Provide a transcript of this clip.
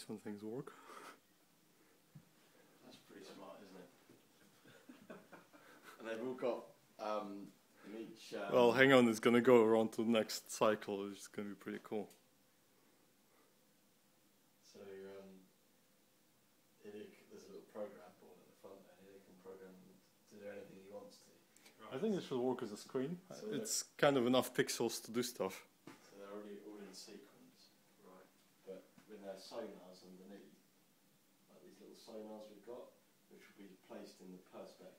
nice when things work. That's pretty smart, isn't it? and they've all got um, in each. Um, Well, hang on, it's gonna go around to the next cycle, which is gonna be pretty cool. So um, Ilya there's a little program board at the front there. Ilya can program to do anything he wants to. I think it should work as a screen. So It's kind of enough pixels to do stuff. So they're already all in sequence. Their sonars underneath, like these little sonars we've got, which will be placed in the perspex. below,